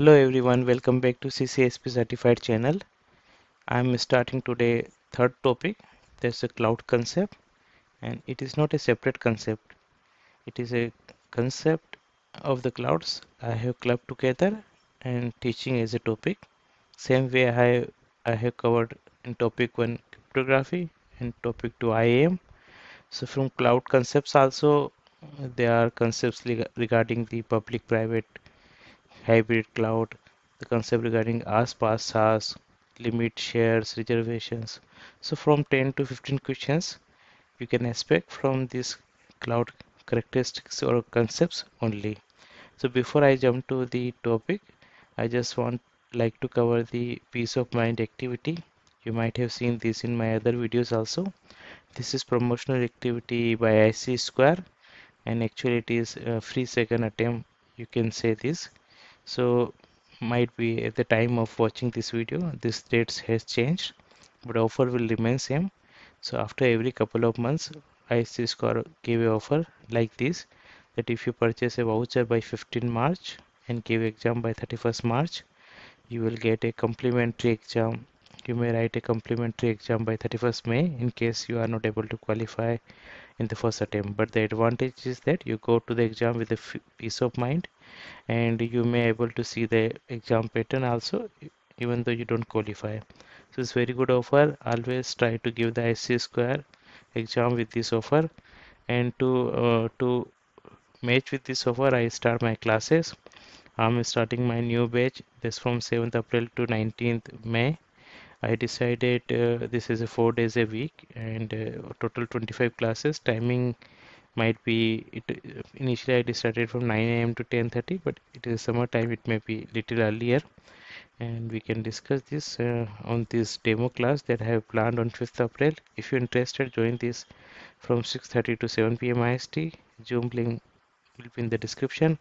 Hello everyone, welcome back to CCSP certified channel. I'm starting today third topic. There's a cloud concept and it is not a separate concept. It is a concept of the clouds I have clubbed together and teaching as a topic. Same way I have, I have covered in topic 1 cryptography and topic 2 IAM. So from cloud concepts also there are concepts regarding the public private hybrid cloud, the concept regarding IaaS, PaaS, SaaS, limit, shares, reservations. So from 10 to 15 questions you can expect from these cloud characteristics or concepts only. So before I jump to the topic, I just want like to cover the peace of mind activity. You might have seen this in my other videos also. This is promotional activity by ISC Square and actually it is a free second attempt you can say this so might be at the time of watching this video this dates has changed but offer will remain same. So after every couple of months ISC square give a offer like this that if you purchase a voucher by 15 March and give exam by 31st March you will get a complimentary exam. You may write a complimentary exam by 31st May in case you are not able to qualify in the first attempt. But the advantage is that you go to the exam with a peace of mind and you may able to see the exam pattern also even though you don't qualify. So it's very good offer. Always try to give the ISC square exam with this offer. And to uh, to match with this offer I start my classes. I'm starting my new batch. This from 7th April to 19th May. I decided uh, this is a four days a week and uh, total 25 classes. Timing might be it initially I started from 9 a.m. to 10:30 but it is summertime it may be little earlier. And we can discuss this uh, on this demo class that I have planned on 5th April. If you're interested join this from 6:30 to 7 p.m. IST Zoom link will be in the description.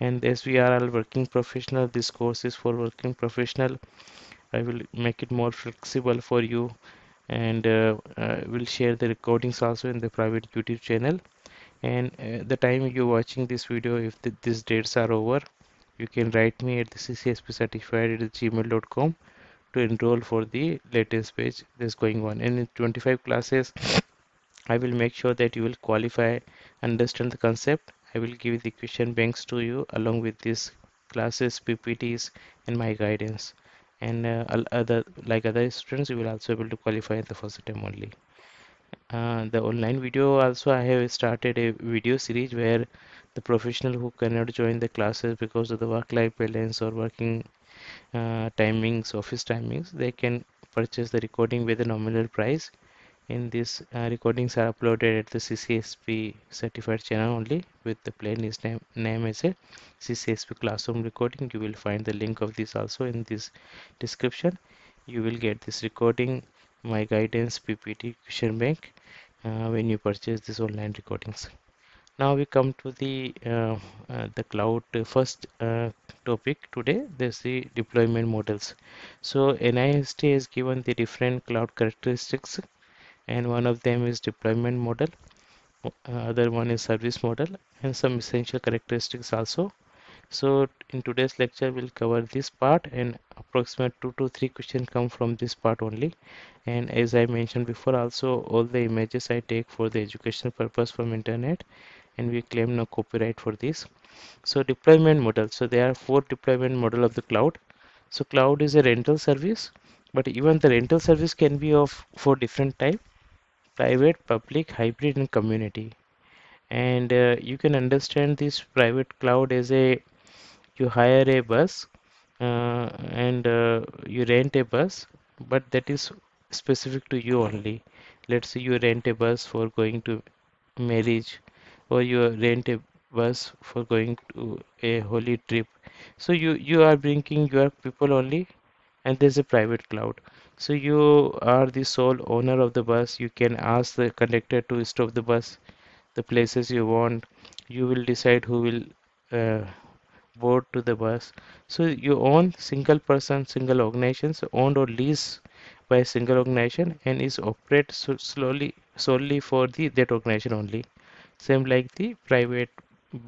And as we are all working professional this course is for working professional. I will make it more flexible for you. And uh, uh, will share the recordings also in the private YouTube channel and uh, the time you're watching this video if the, these dates are over you can write me at the ccsp certified at gmail.com to enroll for the latest page that's going on. And in 25 classes I will make sure that you will qualify understand the concept. I will give the question banks to you along with these classes PPTs and my guidance. And uh, other like other students you will also able to qualify in the first attempt only uh, the online video also I have started a video series where the professional who cannot join the classes because of the work-life balance or working uh, timings office timings they can purchase the recording with a nominal price. In this uh, recordings are uploaded at the CCSP certified channel only with the playlist name, name as a CCSP classroom recording. You will find the link of this also in this description. You will get this recording my guidance PPT question bank uh, when you purchase these online recordings. Now we come to the uh, uh, the cloud first uh, topic today there's the deployment models. So NIST has given the different cloud characteristics and one of them is deployment model uh, other one is service model and some essential characteristics also. So in today's lecture we'll cover this part and approximate two to three questions come from this part only. And as i mentioned before also all the images i take for the educational purpose from internet and we claim no copyright for this. So deployment model. So there are four deployment model of the cloud. So cloud is a rental service but even the rental service can be of four different type private public hybrid and community. And uh, you can understand this private cloud as a you hire a bus and uh, you rent a bus but that is specific to you only. Let's say you rent a bus for going to marriage or you rent a bus for going to a holy trip. So you you are bringing your people only and there's a private cloud. So you are the sole owner of the bus. You can ask the conductor to stop the bus the places you want. You will decide who will uh, board to the bus. So you own single person single organizations owned or leased by a single organization and is operate so slowly solely for the that organization only. Same like the private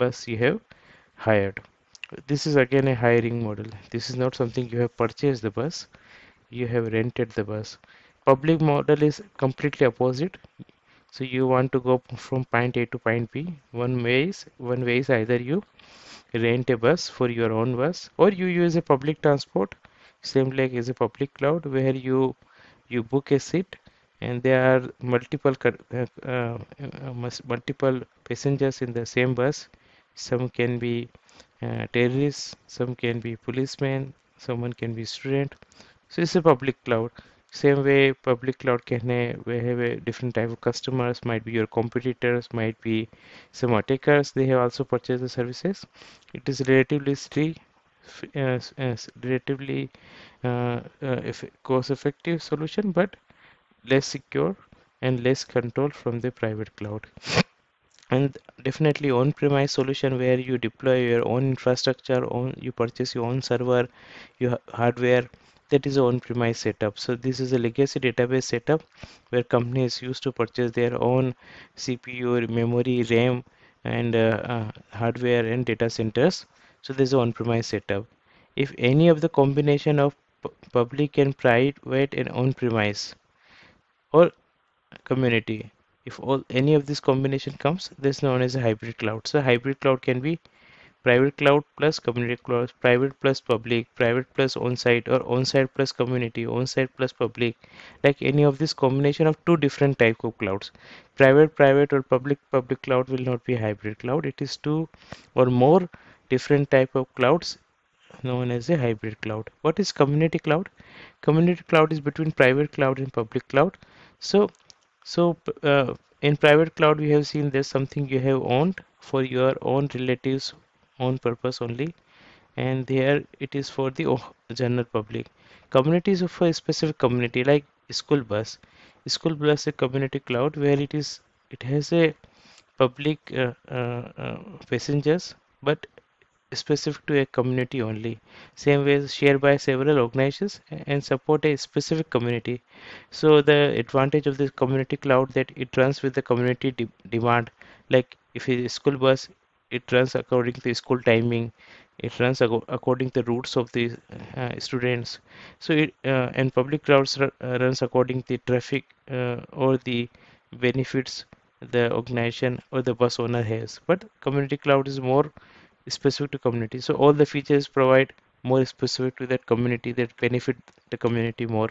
bus you have hired. This is again a hiring model. This is not something you have purchased the bus. You have rented the bus. Public model is completely opposite. So you want to go from point a to point b. One way is one way is either you rent a bus for your own bus or you use a public transport same like as a public cloud where you you book a seat and there are multiple uh, uh, multiple passengers in the same bus. Some can be uh, terrorists some can be policemen someone can be student. So it's a public cloud same way public cloud can have a different type of customers might be your competitors might be some attackers they have also purchased the services. It is relatively free uh, uh, relatively uh, uh cost effective solution but less secure and less control from the private cloud. And definitely on-premise solution where you deploy your own infrastructure own you purchase your own server your hardware that is on-premise setup. So this is a legacy database setup where companies used to purchase their own cpu memory ram and uh, uh, hardware and data centers. So this is on-premise setup. If any of the combination of public and private and on-premise or community if all any of this combination comes this is known as a hybrid cloud. So hybrid cloud can be private cloud plus community cloud, private plus public, private plus on-site or on-site plus community, on-site plus public, like any of this combination of two different type of clouds. Private, private or public, public cloud will not be hybrid cloud. It is two or more different type of clouds known as a hybrid cloud. What is community cloud? Community cloud is between private cloud and public cloud. So, so uh, in private cloud, we have seen there's something you have owned for your own relatives own purpose only and there it is for the general public. Communities of a specific community like school bus. School bus is a community cloud where it is it has a public uh, uh, uh, passengers but specific to a community only. Same way shared by several organizations and support a specific community. So the advantage of this community cloud that it runs with the community de demand. Like if a school bus it runs according to school timing it runs according to the routes of the uh, students. So it uh, and public clouds uh, runs according to the traffic uh, or the benefits the organization or the bus owner has. But community cloud is more specific to community. So all the features provide more specific to that community that benefit the community more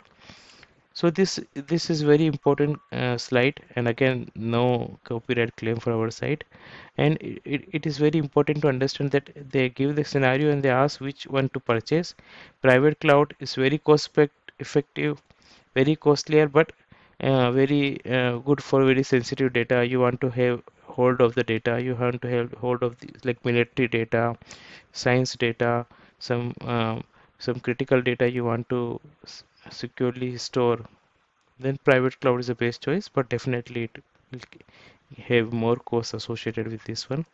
so this this is very important uh, slide. And again no copyright claim for our site. And it, it is very important to understand that they give the scenario and they ask which one to purchase. Private cloud is very cost effective very costlier but uh, very uh, good for very sensitive data. You want to have hold of the data. You want to have hold of the like military data science data some um, some critical data you want to securely store then private cloud is the best choice but definitely it will have more costs associated with this one.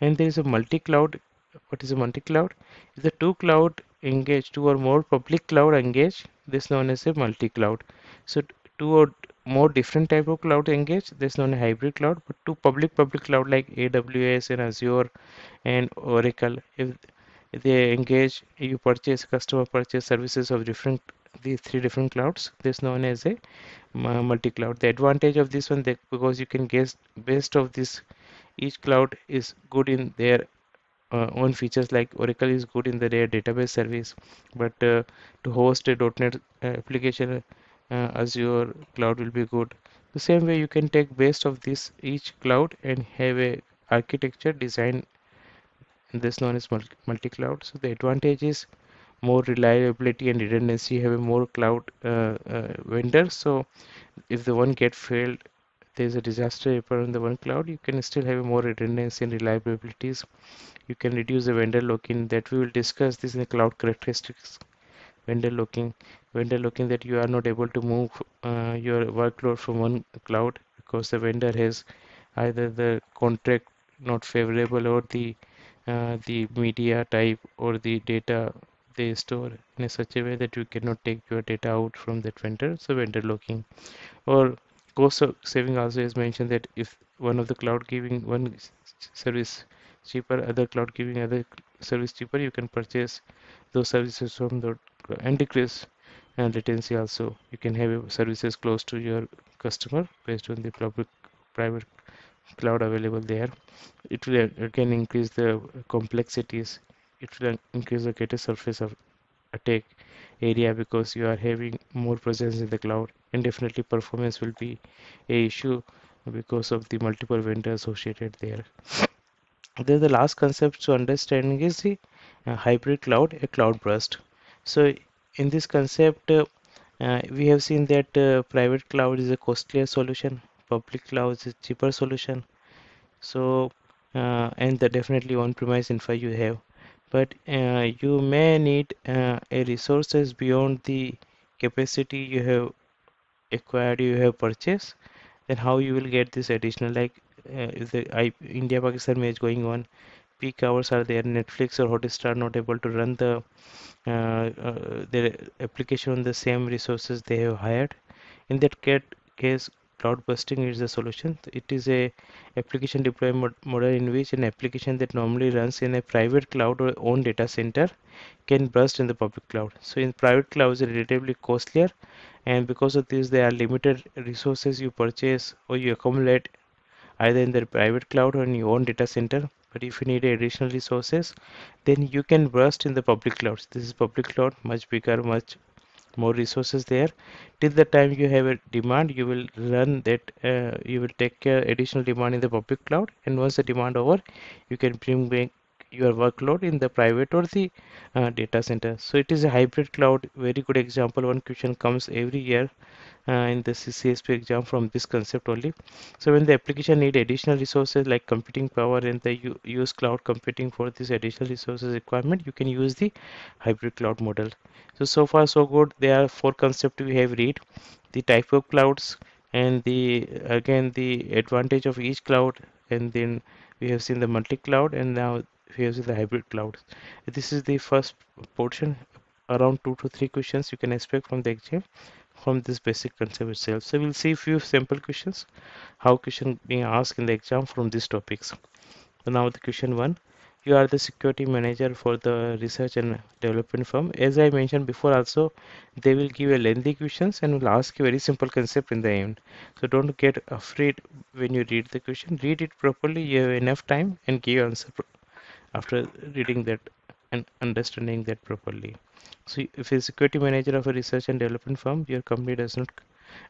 And there is a multi-cloud what is a multi-cloud? If the two cloud engage two or more public cloud engage this known as a multi-cloud. So two or more different type of cloud engage this known as hybrid cloud but two public public cloud like aws and azure and oracle if they engage you purchase customer purchase services of different these three different clouds this known as a multi-cloud. The advantage of this one that because you can guess best of this each cloud is good in their uh, own features like oracle is good in the their database service but uh, to host a .NET uh, application uh, azure cloud will be good. The same way you can take best of this each cloud and have a architecture design this known as multi-cloud. So the advantage is more reliability and redundancy having more cloud uh, uh, vendor. So if the one get failed there's a disaster occur on the one cloud you can still have more redundancy and reliabilities. You can reduce the vendor lock-in that we will discuss this in the cloud characteristics. Vendor lock-in vendor lock-in that you are not able to move uh, your workload from one cloud because the vendor has either the contract not favorable or the uh, the media type or the data they store in such a way that you cannot take your data out from that vendor so vendor lock-in. Or cost saving also is mentioned that if one of the cloud giving one service cheaper other cloud giving other service cheaper you can purchase those services from the and decrease and latency also. You can have services close to your customer based on the public private cloud available there. It will uh, again increase the complexities it will increase the greater surface of attack area because you are having more presence in the cloud and definitely performance will be a issue because of the multiple vendors associated there. Then the last concept to understanding is the uh, hybrid cloud a cloud burst. So in this concept uh, uh, we have seen that uh, private cloud is a costlier solution public cloud is a cheaper solution. So uh, and the definitely on-premise infra you have but uh, you may need uh, a resources beyond the capacity you have acquired you have purchased then how you will get this additional like uh, the I, India Pakistan match going on peak hours are there Netflix or Hotstar not able to run the uh, uh, their application on the same resources they have hired. In that case cloud bursting is the solution. It is a application deployment model in which an application that normally runs in a private cloud or own data center can burst in the public cloud. So in private cloud is relatively costlier and because of this there are limited resources you purchase or you accumulate either in the private cloud or in your own data center. But if you need additional resources then you can burst in the public clouds. This is public cloud much bigger much more resources there. Till the time you have a demand you will run that uh, you will take care additional demand in the public cloud. And once the demand over you can bring back your workload in the private or the uh, data center so it is a hybrid cloud very good example one question comes every year uh, in the CCSP exam from this concept only. So when the application need additional resources like computing power and the use cloud computing for this additional resources requirement, you can use the hybrid cloud model. So, so far so good. There are four concepts we have read. The type of clouds and the again the advantage of each cloud and then we have seen the multi-cloud and now seen the hybrid cloud This is the first portion around two to three questions you can expect from the exam from this basic concept itself. So we'll see a few simple questions, how question being asked in the exam from these topics. So now the question one, you are the security manager for the research and development firm. As I mentioned before also, they will give a lengthy questions and will ask you very simple concept in the end. So don't get afraid when you read the question. Read it properly. You have enough time and give answer after reading that and understanding that properly. So if a security manager of a research and development firm, your company does not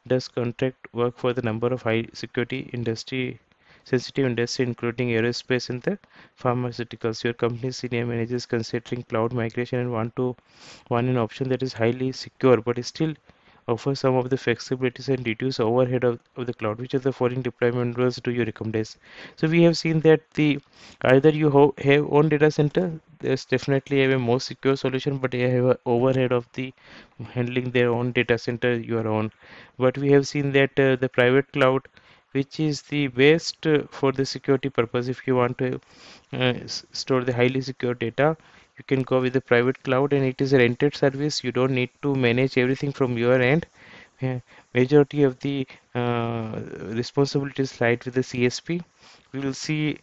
does contract work for the number of high security industry sensitive industry including aerospace and the pharmaceuticals. Your company senior managers considering cloud migration and want to want an option that is highly secure but is still offer some of the flexibilities and reduce overhead of, of the cloud which are the following deployment rules do you recommend so we have seen that the either you have own data center there's definitely have a more secure solution but you have a overhead of the handling their own data center your own. But we have seen that uh, the private cloud which is the best uh, for the security purpose if you want to uh, store the highly secure data you can go with the private cloud and it is a rented service. You don't need to manage everything from your end. Majority of the uh, responsibilities lie with the CSP we will see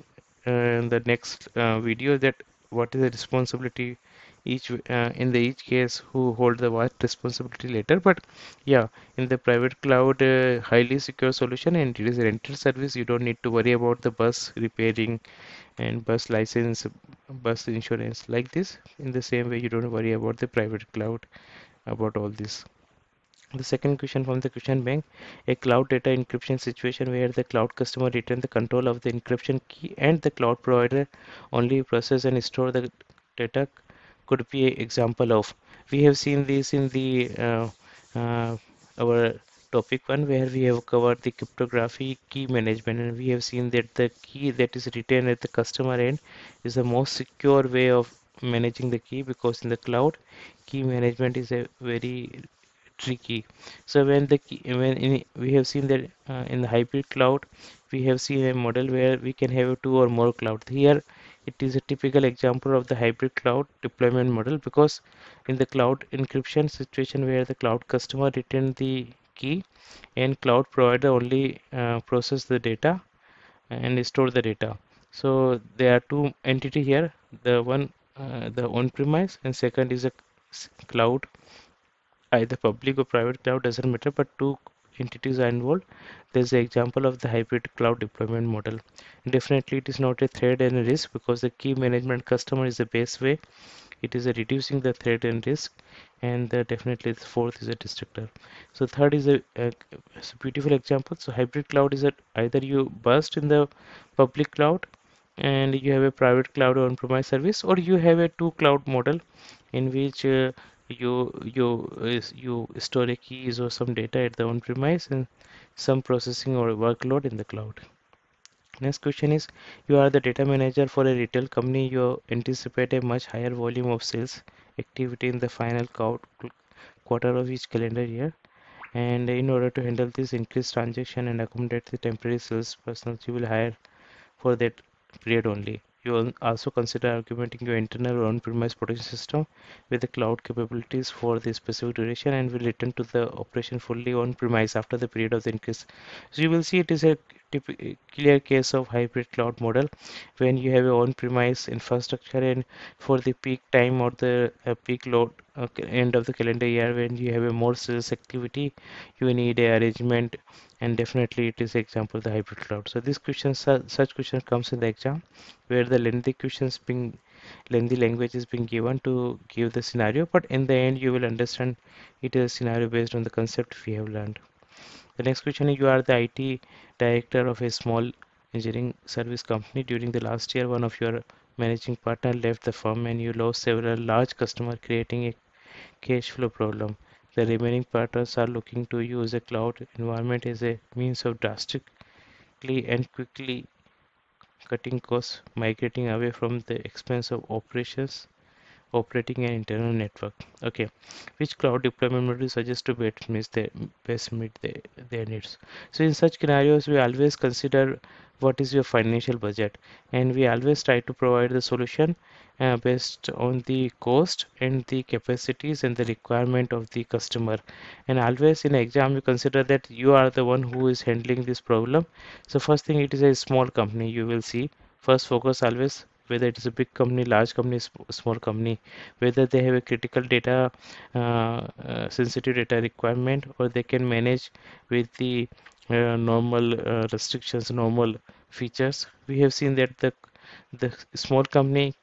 uh, in the next uh, video that what is the responsibility each uh, in the each case who hold the what responsibility later. But yeah in the private cloud uh, highly secure solution and it is a rented service you don't need to worry about the bus repairing and bus license bus insurance like this. In the same way you don't worry about the private cloud about all this. The second question from the question bank a cloud data encryption situation where the cloud customer retain the control of the encryption key and the cloud provider only process and store the data could be an example of. We have seen this in the uh, uh, our topic one where we have covered the cryptography key management and we have seen that the key that is retained at the customer end is the most secure way of managing the key because in the cloud key management is a very tricky. So when the key, when in, we have seen that uh, in the hybrid cloud we have seen a model where we can have two or more clouds. Here it is a typical example of the hybrid cloud deployment model because in the cloud encryption situation where the cloud customer retain the key and cloud provider only uh, process the data and store the data. So there are two entity here the one uh, the on-premise and second is a cloud either public or private cloud doesn't matter but two entities are involved. There's an example of the hybrid cloud deployment model. Definitely it is not a threat and risk because the key management customer is the best way. It is a reducing the threat and risk and the definitely the fourth is a destructor. So third is a, a, a beautiful example. So hybrid cloud is that either you burst in the public cloud and you have a private cloud on-premise service or you have a two cloud model in which uh, you you is you store a keys or some data at the on-premise and some processing or workload in the cloud. Next question is you are the data manager for a retail company. You anticipate a much higher volume of sales activity in the final quarter of each calendar year. And in order to handle this increased transaction and accommodate the temporary sales personnel you will hire for that period only. You will also consider augmenting your internal on-premise production system with the cloud capabilities for the specific duration and will return to the operation fully on-premise after the period of the increase. So you will see it is a clear case of hybrid cloud model when you have a on-premise infrastructure and for the peak time or the uh, peak load uh, end of the calendar year when you have a more sales activity you need a arrangement and definitely it is example the hybrid cloud. So this question such question comes in the exam where the lengthy questions being lengthy language is being given to give the scenario but in the end you will understand it is a scenario based on the concept we have learned. The next question is you are the IT director of a small engineering service company. During the last year one of your managing partner left the firm and you lost several large customer creating a cash flow problem the remaining partners are looking to use a cloud environment as a means of drastically and quickly cutting costs, migrating away from the expense of operations, operating an internal network. Okay, which cloud deployment model suggest to best meet, best meet the, their needs? So in such scenarios, we always consider what is your financial budget? And we always try to provide the solution uh, based on the cost and the capacities and the requirement of the customer. And always in exam you consider that you are the one who is handling this problem. So first thing it is a small company you will see. First focus always whether it is a big company large company small company whether they have a critical data uh, uh, sensitive data requirement or they can manage with the uh, normal uh, restrictions normal features. We have seen that the the small company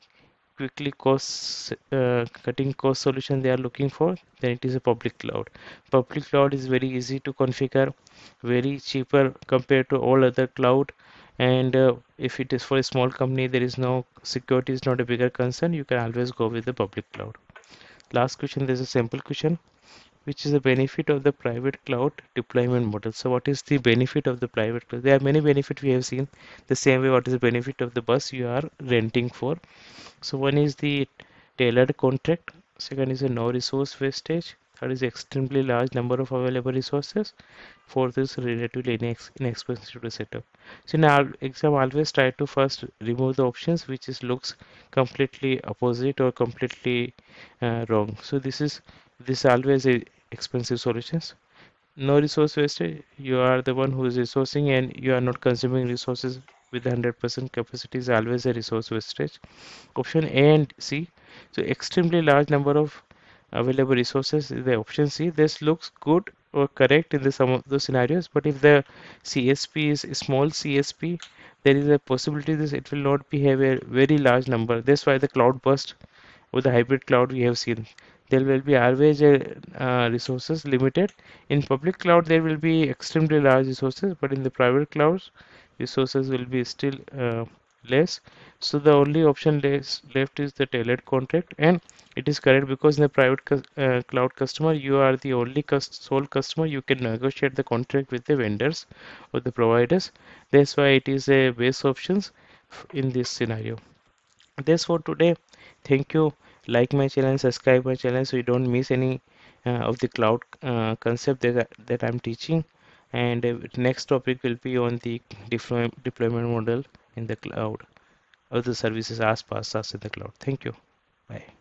quickly cost uh, cutting cost solution they are looking for then it is a public cloud. Public cloud is very easy to configure very cheaper compared to all other cloud. And uh, if it is for a small company there is no security is not a bigger concern. You can always go with the public cloud. Last question there's a simple question which is the benefit of the private cloud deployment model. So what is the benefit of the private cloud? There are many benefits we have seen. The same way what is the benefit of the bus you are renting for? So one is the tailored contract. Second is a no resource wastage third is extremely large number of available resources fourth is relatively inexpensive to set up. So in our exam always try to first remove the options which is looks completely opposite or completely uh, wrong. So this is this always a expensive solutions. No resource wastage you are the one who is resourcing and you are not consuming resources with 100% capacity is always a resource wastage. Option a and c. So extremely large number of available resources is the option c this looks good or correct in the some of those scenarios but if the csp is small csp there is a possibility that it will not be have a very large number. That's why the cloud burst with the hybrid cloud we have seen. There will be always a uh, resources limited. In public cloud there will be extremely large resources but in the private clouds resources will be still uh, less. So the only option left is the tailored contract. And it is correct because in the private uh, cloud customer you are the only sole customer. You can negotiate the contract with the vendors or the providers. That's why it is a base options in this scenario. That's for today thank you. Like my channel subscribe my channel so you don't miss any uh, of the cloud uh, concept that, that i'm teaching. And uh, next topic will be on the deploy deployment model in the cloud of the services as PaaS in the cloud. Thank you. Bye